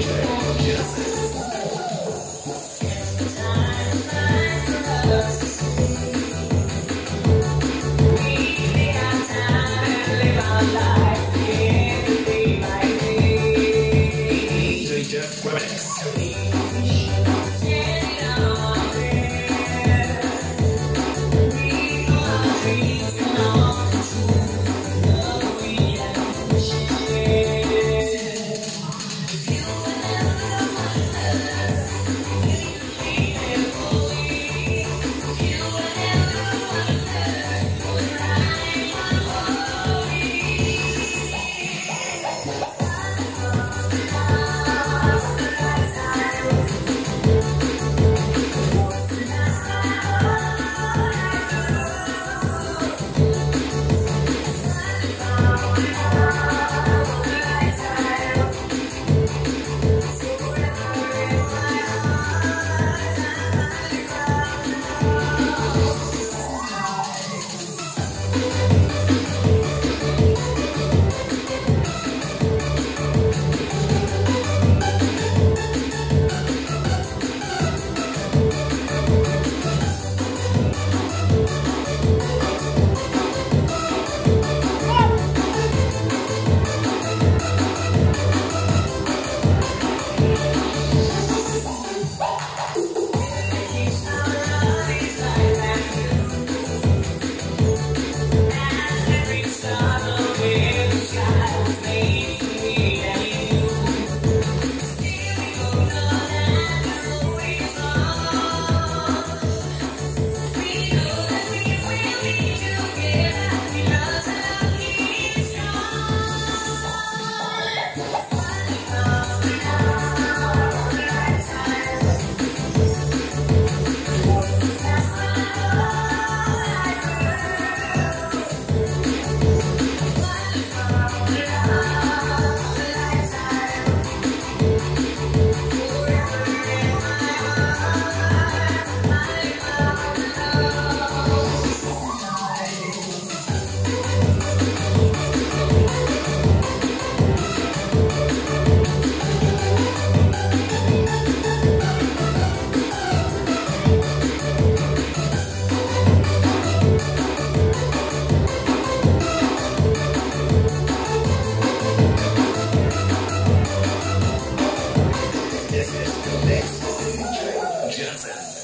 Tuesday. Jensen.